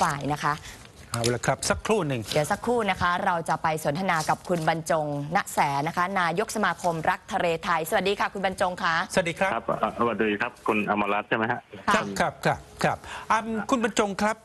ฝ่ายนะคะเอาละครับ สักครู่หนึ่ง เดี๋ยวสักครู่นะคะ เราจะไปสนทนากับคุณบรรจงณแสนะคะ นายกสมาคมรักทะเลไทย สวัสดีค่ะ คุณบรรจงคะสวัสดีครับ ครับเอ่อสวัสดีครับคุณอมรรัตน์ใช่ไหมฮะ ครับครับครับครับอ่าคุณบรรจงครับ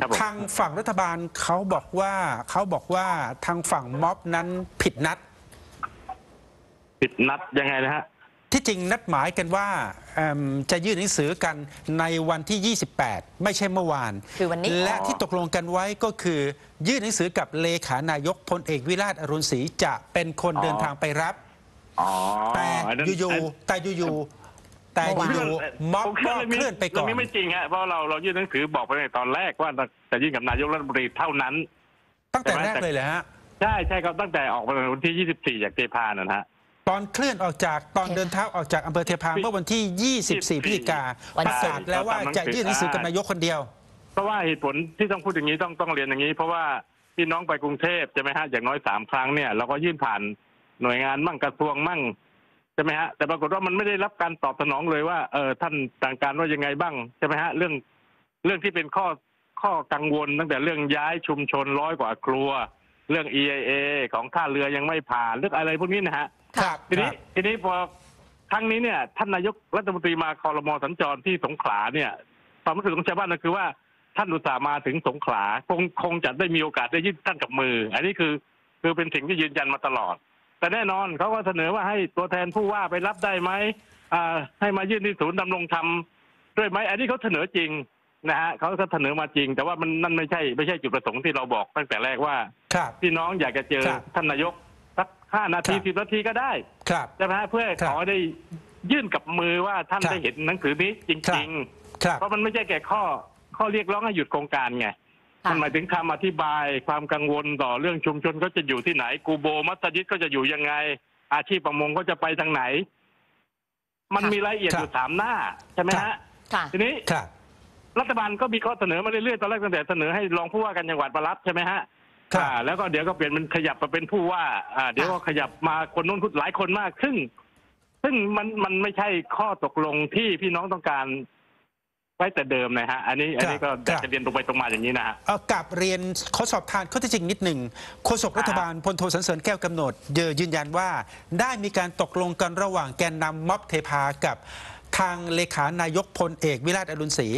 ครับผม ทางฝั่งรัฐบาลเขาบอกว่าเขาบอกว่าทางฝั่งม็อบนั้นผิดนัดปิดนัดยังไงนะฮะ ที่จริงนัดหมายกันว่าเอิ่มจะยื่นหนังสือกันในวันที่ 28 ไม่ใช่เมื่อวานคือวันนี้และที่ตกลงกันไว้ก็คือ ยื่นหนังสือกับเลขานายกพลเอกวิราชอรุณศรีจะเป็นคนอ๋อเดินทางไปรับอ๋อแต่นนั้นอยู่นๆแต่อยู่ๆแต่เมื่อวานอยู่ๆม็อบผมก็รื่องเคลื่อนไปก่อนเรื่องนี้ไม่จริงฮะเพราะเราเรายื่นหนังสือบอกไปในตอนแรกว่าจะยื่นกับนายกรัฐมนตรีเท่านั้น ตั้งแต่แต่ว่าแรกเลยเหรอฮะใช่ใช่ครับตั้งแต่ออกมาวันที่ 24 จากเทพานะฮะ ตอนเคลื่อนออกจากตอนเดินเท้าออกจากอำเภอเทพาเมื่อวันที่ 24 พฤศจิกาวันประศุกากศร์แล้วว่าจะยื่นหนังสือกับนายกคนเดียว เพราะว่าเหตุผลที่ต้องพูดอย่างนี้ต้องต้องเรียนอย่างนี้ เพราะว่าพี่น้องไปกรุงเทพใช่ไหมฮะอย่างน้อยสามครั้งเนี่ยเราก็ยื่นผ่านหน่วยงานมั่งกระทรวงมั่งใช่ไหมฮะแต่ปรากฏว่ามันไม่ได้รับการตอบสนองเลยว่าเออท่านต่างการว่ายังไงบ้างใช่ไหมฮะเรื่องเรื่องที่เป็นข้อข้อกังวล ตั้งแต่เรื่องย้ายชุมชนร้อยกว่าครัว เรื่อง EIA ของท่าเรือยังไม่ผ่านเรื่องอะไรพวกนี้นะฮะ ครับทีนี้ทีนี้พอครั้งนี้เนี่ย ท่านนายกรัฐมนตรีมาคอรมอสัญจรที่สงขลาเนี่ยความรู้สึกของชาวบ้านก็คือว่าท่านอุตส่าห์มาถึงสงขลาคงคงจะได้มีโอกาสได้ยื่นท่านกับมือ อันนี้คือคือเป็นสิ่งที่ยืนยันมาตลอด แต่แน่นอนเขาก็เสนอว่าให้ตัวแทนผู้ว่าไปรับได้ไหมอ่าให้มายื่นที่ศูนย์ดำรงธรรมด้วยไหมอันนี้เขาเสนอจริงนะฮะเขาก็เสนอมาจริง แต่ว่ามันนั่นไม่ใช่ไม่ใช่จุดประสงค์ที่เราบอกตั้งแต่แรกว่าครับพี่น้องอยากจะเจอครับท่านนายกสัก ห้านาทีครับสิบนาทีก็ได้ครับใช่ไหมฮะเพื่อให้ครับ ขอได้ยื่นกับมือว่าท่านครับได้เห็นหนังสือนี้จครัริงบครับๆเพราะมันไม่ใช่แก่ข้อข้อเรียกร้องให้หยุดโครงการไง ค่ะ มันหมายถึงคำอธิบายความกังวลต่อเรื่องชุมชนเขาจะอยู่ที่ไหน กูโบมัสยิดก็จะอยู่ยังไง อาชีพประมงก็จะไปทางไหน มันค่ะมีรายละเอียดครับอยู่สามหน้า ใช่ไหมครัฮะบ ค่ะ ทีนี้ครับ รัฐบาลก็มีข้อเสนอมาเรื่อยๆตอนแรกตั้งแต่เสนอให้รองผู้ว่าการจังหวัดมารับใช่ไหมฮะ ครับ อ่าแล้วก็เดี๋ยวก็เปลี่ยนเป็นขยับมาเป็นผู้ว่า อ่า เดี๋ยวก็ขยับมาคนนู้นหลายคนมาก ซึ่ง ซึ่งมันมันไม่ใช่ข้อตกลงที่พี่น้องต้องการไว้แต่เดิมนะฮะ อันนี้ อันนี้ก็อยากจะเรียนตรงไปตรงมาอย่างนี้นะฮะ เอากลับเรียนขอสอบทานข้อเท็จจริงนิดหนึ่งโฆษกรัฐบาลพลโทสันเสริญแก้วกำหนดเยยืนยันว่า ได้มีการตกลงกันระหว่างแกนนำม็อบเทพากับ ทางเลขานายกพลเอกวิราชอรุณศรี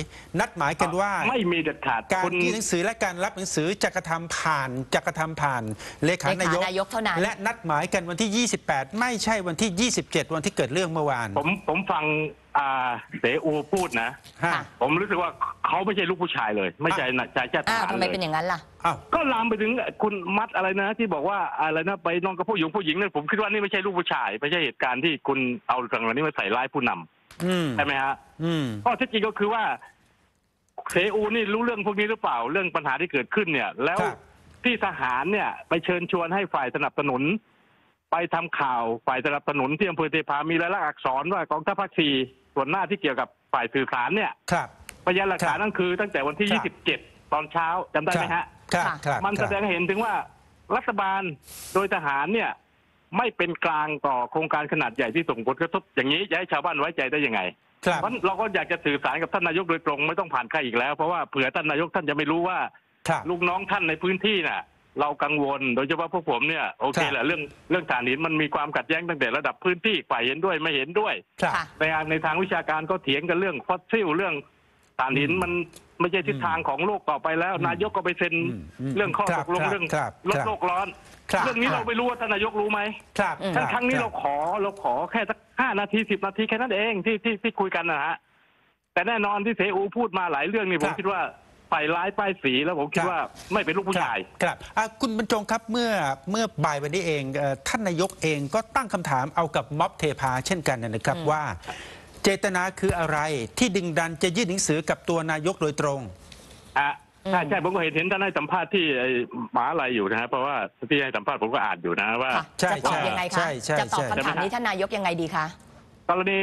นัดหมายกันว่าไม่มีเด็ดขาดการคุณยื่นหนังสือและการรับหนังสือจะกระทำผ่านจะกระทำผ่านเลขานายกเลขานายกเท่านั้นและนัดหมายกันวันที่ 28 ไม่ใช่วันที่ 27 วันที่เกิดเรื่องเมื่อวาน ผมผมฟังอ่าเสอูพูดนะฮะค่ะผมรู้สึกว่าเขาไม่ใช่ลูกผู้ชายเลย ไม่ใช่นะชายชาติทอ้าวหารทำไมเลยเป็นอย่างนั้นล่ะอ้าวก็ลามไปถึงคุณมัดอะไรนะ ที่บอกว่าอะไรนะไปนอนกับผู้หญิงผู้หญิงเนี่ยผมคิดว่านี่ไม่ใช่ลูกผู้ชายไม่ใช่เหตุการณ์ที่คุณเอาเรื่องเหล่านี้มาใส่ร้ายผู้นำอืม ใช่ไหมฮะอืมข้อเท็จจริงก็คือว่าเสอูนี่รู้เรื่องพวกนี้หรือเปล่าเรื่องปัญหาที่เกิดขึ้นเนี่ย แล้วครับที่ทหารเนี่ย ไปเชิญชวนให้ฝ่ายสนับสนุน ไปทำข่าวฝ่ายสนับสนุนที่อำเภอเทพามีรายลักษณ์อักษรว่ากองทัพภาคสี่ส่วนหน้าที่เกี่ยวกับฝ่ายสื่อสารเนี่ยครับพยานหลักฐานครับนั่นคือ ตั้งแต่วันที่ครับ27 ตอนเช้าจำได้ไหมฮะครับค่ะครับมันคแสรับดงให้เห็นถึงว่ารัฐบาลโดยทหารเนี่ย ไม่เป็นกลางต่อโครงการขนาดใหญ่ที่ส่งผลกระทบอย่างนี้จะให้ชาวบ้านไว้ใจได้ยังไงครับเพราะเราก็อยากจะสื่อสารกับท่านนายกโดยตรงไม่ต้องผ่านใครอีกแล้ว เพราะว่าเผื่อท่านนายกท่านจะไม่รู้ว่าครับลูกน้องท่านในพื้นที่น่ะ เรากังวลโดยเฉพาะพวกผมเนี่ยโอเคครับแหละเรื่องเรื่องฐานหินมันมีความขัดแย้งตั้งแต่ระดับพื้นที่ฝ่ายเห็นด้วยไม่เห็นด้วยครับค่ะในทางในทางวิชาการก็เถียงกันเรื่องฟอสซิลเรื่อง ฐานหินมันไม่ใช่ทิศทางของโลกต่อไปแล้ว นายกก็ไปเซ็นอืมอืมเรื่องข้อครัตบกลงครับเรื่องครับลดครับโลกร้อน ครับเรื่องนี้เราไม่รู้ว่าท่านนายกรู้ไหมครับอืมทั้งครั้งนี้เราขอเราขอแค่สักห้านาทีสิบนาทีแค่นั้นเองที่ที่ที่คุยกันนะฮะแต่แน่นอนที่เสอูพูดมาหลายเรื่องนี่ผมคิดว่าใส่ร้ายป้ายสีแล้วผมคิดว่าไม่เป็นลูกผู้ชาย ครับอะคุณบรรจงครับเมื่อเมื่อบ่ายวันนี้เองเอ่อท่านนายกเองก็ตั้งคำถามเอากับม็อบเทพาเช่นกันนะครับอืมว่า เจตนาคืออะไรที่ดึงดันจะยื่นหนังสือกับตัวนายกโดยตรงอะอืมใช่ใช่ผมก็เห็นเห็นท่านให้สัมภาษณ์ที่ไอ้หมหาอะไรอยู่นะฮะเพราะว่าที่ให้สัมภาษณ์ผมก็อ่านอยู่นะว่า ค่ะใช่จะตอบยังไงใช่คะใช่จะตอบใช่ คำถามนี้ท่านนายกยังไงดีคะกรณี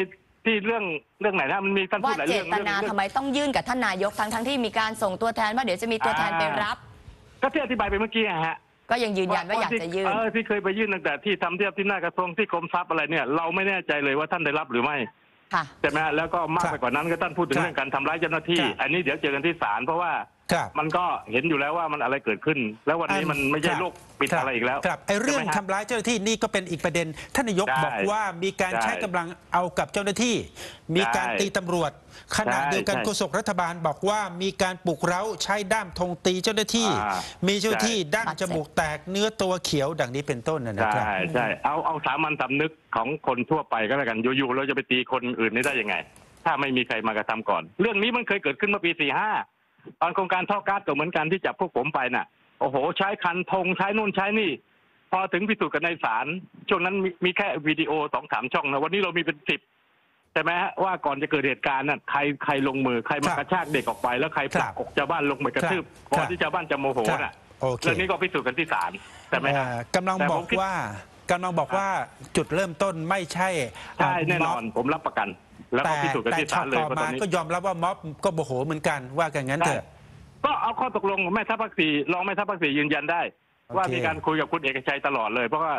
ที่เรื่องเรื่องไหนนะมันมีท่านพูว่าดหลายเจเรื่องตเรื่องนาเรื่ทำอง ไมต้องยื่นกับท่านนายกทั้งทั้งที่มีการส่งตัวแทนว่าเดี๋ยวจะมีตัวแทนไปรับ ก็ที่อธิบายไปเมื่อกี้อะฮะก็ยังยืนยันว่าอยากจะยื่น เออที่เคยไปยื่นตั้งแต่ที่ทำเทียบที่หน้ากระทรวงที่กรมทรัพย์อะไรเนี่ยเราไม่แน่ใจเลยว่าท่านได้รับหรือไม่ ค่ะ ใช่ไหมฮะแล้วก็มากครับไปกว่านั้นก็ท่านพูดถึงครับเรื่องการทำร้ายเจ้าหน้าที่ครับอันนี้เดี๋ยวเจอกันที่ศาลเพราะว่า ครับ มันก็เห็นอยู่แล้วว่ามันอะไรเกิดขึ้น แล้ววันนี้อันมันไม่ใช่ครับโลกปิดคบอะไรอีกแล้วครับไอ้เรื่องใช่ไหมฮะทำร้ายเจ้าหน้าที่นี่ก็เป็นอีกประเด็นท่านนายกใช่บอกว่ามีการใช่ใช้กำลังเอากับเจ้าหน้าที่ มีการใช่ตีตำรวจ ขณะใช่เดียวกันใช่โฆษกรัฐบาลบอกว่ามีการปลุกเร้าใช้ด้ามธงตีเจ้าหน้าที่อ่ามีเจ้าหน้าที่ใช่ด้ามจมูกแตกเนื้อตัวเขียวดังนี้เป็นต้นนะนะใช่ครับใช่เอาเอาสามัญสำนึกของคนทั่วไปก็แล้วกันอยู่ๆเราจะไปตีคนอื่นนี่ได้ยังไง ถ้าไม่มีใครมากระทำก่อน เรื่องนี้มันเคยเกิดขึ้นเมื่อปีสี่ห้า ตอนโครงการท่อก๊าซก็เหมือนกันที่จับพวกผมไปน่ะ โอ้โห ใช้คันธงใช้นู่นใช้นี่ พอถึงพิสูจน์กันในศาลช่วงนั้นมีมีแค่วิดีโอสองสามช่องนะวันนี้เรามีเป็นสิบใช่ไหมฮะว่าก่อนจะเกิดเหตุการณ์น่ะใครใครลงมือใครมาครับกระชากเด็กออกไป แล้วใครผลักครับอกชาวบ้านลงไปกระทืบครับก่อนที่ชาวบ้านจะโมโหครับน่ะโอเค เรื่องนี้ก็พิสูจน์กันที่ศาลใช่ไหมฮะ เอ่อกำลังแต่บผอมกคิด ว่ากำลังบอกว่าจุดเริ่มต้นไม่ใช่ใช่แน่นม็ออบนผมรับประกัน แล้วก็แต่พิสูจน์กันแต่ที่ช็อศาตลเลยต่อเพราะตมาอนนี้ก็ยอมรับว่าม็อบก็โมโหเหมือนกันว่ากันงั้นเถใช่อะ ก็เอาข้อตกลงของแม่ทัพภาคสี่รองแม่ทัพภาคสี่ยืนยันได้ โอเคว่ามีการคุยกับคุณเอกชัยตลอดเลย เพราะว่า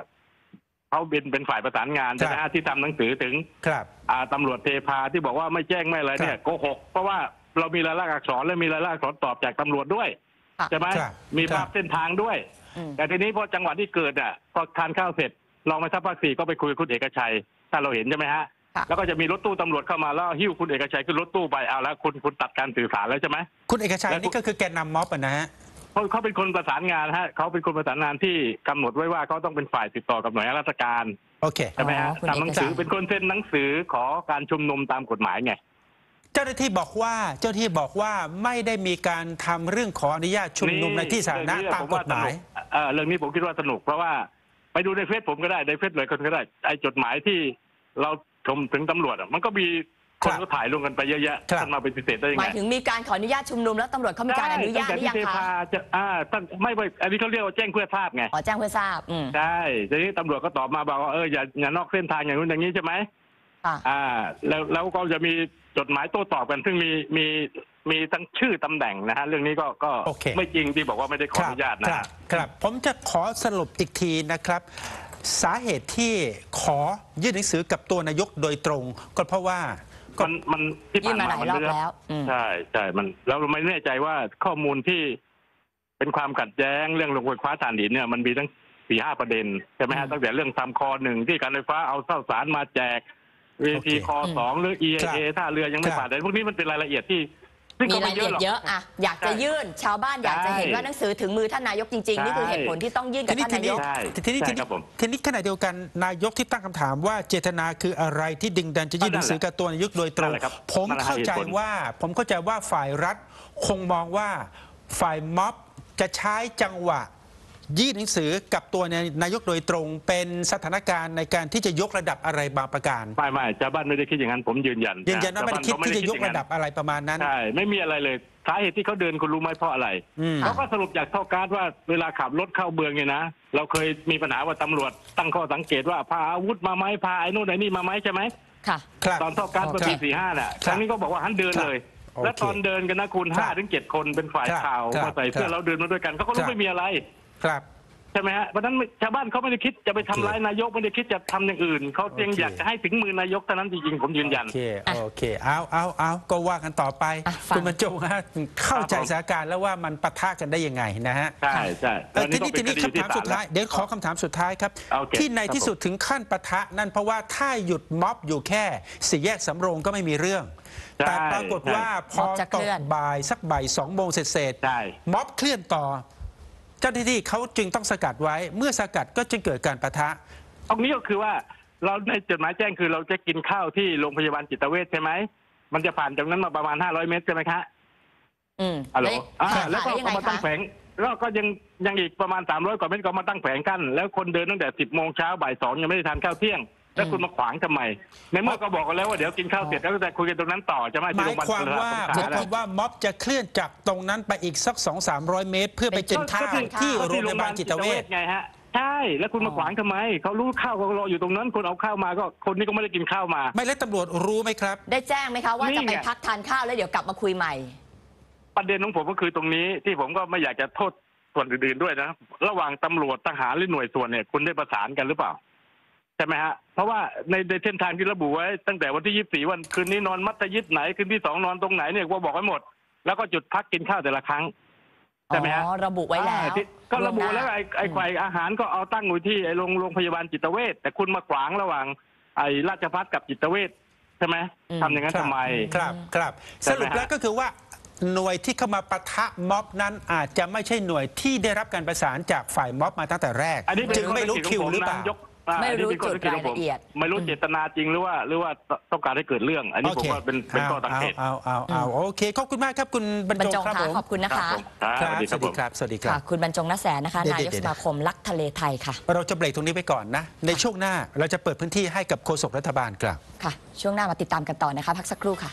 เขาเป็นเป็นฝ่ายประสานงานครับใช่ไหมฮะที่ทำหนังสือถึง ครับ อ่าตำรวจเทพาที่บอกว่าไม่แจ้งไม่อะไรเนี่ครัยบโกหกเพราะว่าเรามีรายลักษณ์อักษรและมีรายลักษณ์อักษรตอบจากตำรวจด้วยค่ะใช่ไหมครับมีครัภาบพเส้นทางด้วย อืม แต่ทีนี้พอจังหวะที่เกิดอะพอทานข้าวเสร็จรองแม่ทัพภาคสี่ก็ไปคุยกับคุณเอกชัย ถ้าเราเห็นใช่ไหมฮะค่ะ แล้วก็จะมีรถตู้ตำรวจเข้ามาแล้วหิ้วคุณเอกชัยขึ้นรถตู้ไปเอาแล้วคุณคุณตัดการสื่อสารแล้วใช่ไหมคุณเอกชัยแล้วนี่ก็คือแกนนำม็อบอะนะฮะเพราะเขาเป็นคนประสานงานฮะเขาเป็นคนประสานงานที่กำหนดไว้ว่าเขาต้องเป็นฝ่ายติดต่อกับหน่วยงานราชการโอเคใช่ไหมฮะอ๋อคุณทำหนังสือเอกชัยเป็นคนเซ็นหนังสือขอการชุมนุมตามกฎหมายไงเจ้าหน้าที่บอกว่าเจ้าหน้าที่บอกว่าไม่ได้มีการทำเรื่องขออนุญาตชุมนุมในที่สาธารณะเรื่องตามผกว่ฎหมายสนุเอ่อเรื่องนี้ผมคิดว่าสนุกเพราะว่าไปดูในเฟซผมก็ได้ในเฟซเลยคนก็ได้ไอ้จดหมายที่เรา ชมถึงตำรวจอะมันก็มีคนครับก็ถ่ายลงกันไปเยอะแยะครับ ท่านมาปฏิเสธได้ยังหไง มายถึงมีการขออนุญาตชุมนุมแล้วตำรวจเขามีการอนุญาตหตั้งรือแต่ยังที่เทคะพาจะอ่าตั้งไม่ไม่อันนี้เขาเรียกว่าแจ้งเพื่อทราบไงอ๋อแจ้งเพื่อทราบอืมใช่ทีนี้ตำรวจก็ตอบมาบอกว่าเอออย่าอย่านอกเส้นทางอย่างนู้นอย่างนี้ใช่ไหมค่ะ อ่า แล้วแล้วก็จะมีจดหมายโต้ตอบกันซึ่งมีมีมีทั้งชื่อตำแหน่งนะฮะเรื่องนี้ก็ก็โอเค ไม่จริงที่บอกว่าไม่ได้ขออนุญาตนะครัฮะ บครับ ผมจะขอสรุปอีกทีนะครับ สาเหตุที่ขอยื่นหนังสือกับตัวนายกโดยตรง ก็เพราะว่าก็มันมันที่ยื่ผ่านนมามาหลายมันรอบไม่ได้แล้วอืม ใช่ใช่มันแล้วเราไม่แน่ใจว่าข้อมูลที่เป็นความขัดแย้งเรื่องโรงไฟฟ้าถ่านหินเนี่ยมันมีทั้งสี่ห้าประเด็นใช่ไหมอืฮะมตั้งแต่เรื่องทำคอหนึ่งที่การไฟฟ้าเอาข้าวสารมาแจกเวทีโอเคคอสองหรือครั EIA บท่าเรือยังไม่ครับ ผ่านแต่พวกนี้มันเป็นรายละเอียดที่ ซึ่งมีก็ราไม่ยเยละอะหรอกเอียดเยอะอะอยากจะใช่ยื่น ชาวบ้านอยากจะเห็นใช่ว่าหนังสือถึงมือท่านนายกจริง ๆ นี่คือเหตุผลที่ต้องยื่นกับทีนี้ท่านทีนานี้ยกใช่ทีนี้ใช่ทีนี้ครับผมทีนี้ขณะเดียวกันนายกที่ตั้งคำถามว่าเจตนาคืออะไรที่ดึงดันจะยื่นหนังสือกับตัวนายกโดยตรงนั่นแหละครับผมนั่นแหละเข้าใจเหตุผล ว่า ผมเข้าใจว่าฝ่ายรัฐคงมองว่าฝ่ายม็อบจะใช้จังหวะ ยื่นหนังสือกับตัวนายกโดยตรงเป็นสถานการณ์ในการที่จะยกระดับอะไรบางประการไม่ไม่ชาวบ้านไม่ได้คิดอย่างนั้นผมยืนยันยืนยันว่าไม่ได้คิดที่จะยกระดับอะไรประมาณนั้นใช่ไม่มีอะไรเลยสาเหตุที่เขาเดินคุณรู้ไหมเพราะอะไรเขาก็สรุปจากท่อการ์ดว่าเวลาขับรถเข้าเมืองเนี่ยนะเราเคยมีปัญหาว่าตำรวจตั้งข้อสังเกตว่าพาอาวุธมาไหมพาไอ้นู่นไอ้นี่มาไหมใช่ไหมค่ะครับตอนท่อการ์ดเมื่อปีสี่ห้าน่ะครั้งนี้ก็บอกว่าหันเดินเลยและตอนเดินกันนะคุณห้าถึงเจ็ดคนเป็นฝ่ายข่าวมาใส่เสื้อเราเดินมาด้วยกันเขาก็รู้ไม่มีอะไร ครับ ใช่ไหมฮะเพราะฉะนั้นชาวบ้านเขาไม่ได้คิดจะไปทำร้ายนายกไม่ได้คิดจะทำอย่างอื่นเขาเพียงโอเค อยากจะให้ถึงมือนายกเท่านั้นจริงๆผมยืนยัน โอเค โอเค เอาเอาเอาก็ว่ากันต่อไป อะฟัง คุณบรรจงฮะเข้าใจครับผมสถานการณ์แล้วว่ามันปะทะกันได้ยังไงนะฮะ ใช่ใช่เอ่อทีต้อนี้งเป็ทีนี้ดีคำถามสุดท้ายศลเดี๋ยวขอคำถามสุดท้ายครับ โอเคที่ในครับที่สุดถึงขั้นปะทะนั่นเพราะว่าถ้าหยุดม็อบอยู่แค่สี่แยกสำโรงก็ไม่มีเรื่อง ใช่แต่ปรากฏว่าพม็ออบจะตเคลื่กอน บ่ายสักบ่ายสองโมงเสร็จใช่ ๆม็อบเคลื่อนต่อ เจ้าหน้าที่เขาจึงต้องสกัดไว้ เมื่อสกัดก็จึงเกิดการปะทะ ตรงนี้ก็คือว่าเราในจดหมายแจ้งคือเราจะกินข้าวที่โรงพยาบาลจิตเวชใช่ไหมมันจะผ่านจากนั้นมาประมาณ500เมตรใช่ไหมคะอืมฮัลโหลแล้วอ่าค่ะแล้วก็แล้วยังไงเอามาตั้งคะแผงแล้วก็ยังยังอีกประมาณ300กว่าเมตรก็มาตั้งแผงกั้นแล้วคนเดินตั้งแต่10โมงเช้าบ่ายสองยังไม่ได้ทานข้าวเที่ยง แล้วคุณมาขวางทำไมในเมื่อก็บอกกันแล้วว่าเดี๋ยวกินข้าวเสร็จแล้วก็จะคุยกันตรงนั้นต่อจะไหม่หที่มาโรยงพยาบาลความว่าสหงมายขลความว่าม็อบจะเคลื่อนจากตรงนั้นไปอีกสัก 2 3 0 0 เมตร เพื่อไปกินข้าวไปกินข้าวที่โรงพยาบาลจิตเวช ไงฮะใช่แล้วคุณมาขวางทำไมเขารู้ข้าวก็รออยู่ตรงนั้นคนเอาข้าวมาก็คนนี้ก็ไม่ได้กินข้าวมา ไม่แล้วตำรวจรู้ไหมครับ ได้แจ้งไหมคะว่านี่จะไปไง พักทานข้าวแล้วเดี๋ยวกลับมาคุยใหม่ ประเด็นของผมก็คือตรงนี้ที่ผมก็ไม่อยากจะโทษส่วนอื่นๆด้วยนะ ระหว่างตำรวจทหารหรือหน่วยส่วนเนี่ยคุณได้ประสานกันหรือเปล่า ใช่ไหมฮะ เพราะว่าในในเส้นทางที่ระบุไว้ตั้งแต่วันที่ยี่สี่วันคืนนี้นอนมัธยิดไหนคืนที่สองนอนตรงไหนเนี่ยว่าบอกไว้หมด แล้วก็จุดพักกินข้าวแต่ละครั้งใช่ไหมฮะอ๋อระบุไว้แล้วอ่าที่ก็ระบุล่วงหน้าแล้วไอ้ไอ้อืมฝ่ายอาหารก็เอาตั้งไว้ที่ไอ้โรงโรงพยาบาลจิตเวชแต่คุณมาขวางระหว่าง ไอ้ราชพัฒกับจิตเวชใช่ไหมทำอย่างนั้นทำไมครับครับใช่สไหมฮะรุปแล้วก็คือว่าหน่วยที่เข้ามาปะทะม็อบนั้นอาจจะไม่ใช่หน่วยที่ได้รับการประสานจากฝ่ายม็อบมาตั้งแต่แรกอันนี้เป็นจึงไม่รู้ข้อคิวสังเกตหรือเปขงล่าผมนะยก อ่าไม่รู้อันนี้เป็นข้อสังเกตของผมจุดรายละเอียด ไม่รู้เจตนาจริงหรือว่า หรือว่าต้องการให้เกิดเรื่อง อันนี้ผมว่าเป็นเป็นข้อสังเกต เอาเอาเอาเอาโอเค ขอบคุณมากครับคุณบรรบรรจงจงครับค่ะผมขอบคุณนะคะครับผมครับคสรัวับสดีสควัรับผมสดีครับ สวัสดีคค่ะรับคุณบรรจงนแสนนะคะเดี๋ยวนายกเดี๋สยวมาคมรักทะเลไทยค่ะ เราจะเบรกตรงนี้ไปก่อนนะ ในช่วงหน้าเราจะเปิดพื้นที่ให้กับโฆษกรัฐบาลครับค่ะ ช่วงหน้ามาติดตามกันต่อนะคะ พักสักครู่ค่ะ